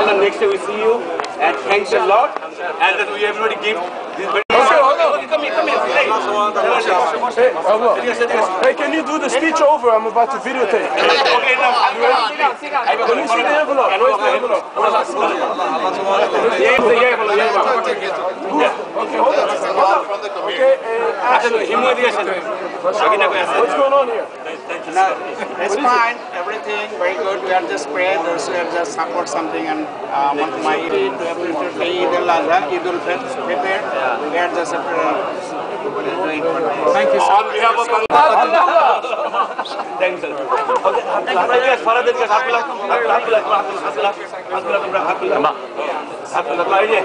Come the next day we see you and thanks a lot and that we everybody give this Come here, come here. Hey, can you do the speech over? I'm about to videotape. Okay, no, Can you see the envelope? Where's the the envelope. Okay, hold on. Okay, uh, What's going on here? No, it's fine. Everything very good. We are just praying. Those who have just support something and um, my Eid to appreciate Eid al Adha, Eid al Fitr. We are just uh, doing. Thank you. on behalf of thanks sir okay আপনাকে সারা দিন হাত মিলা হাত মিলা হাত মিলা হাত মিলা হাত মিলা তোমরা হাত মিলা হাত মিলা এই যে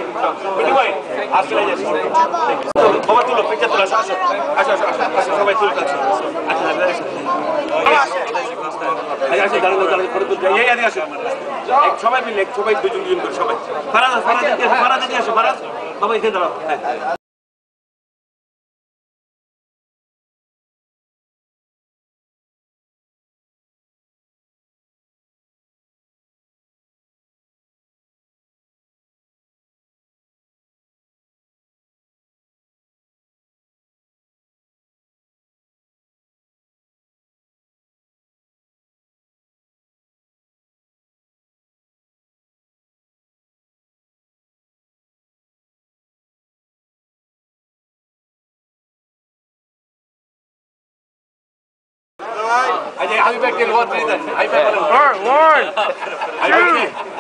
বিটু ভাই হাত মিলা যাচ্ছে বাবা তুলো পিকচার তুলো আসো আসো আসো আসো সবাই তুলতে আসো আচ্ছা সবাই মিলে সবাই দুজন দুজন করে সবাই ফারাজ ফারাজ ফারাজ এখানে দাঁড়াও হ্যাঁ i'm back in one minute. I bet. One, one, two.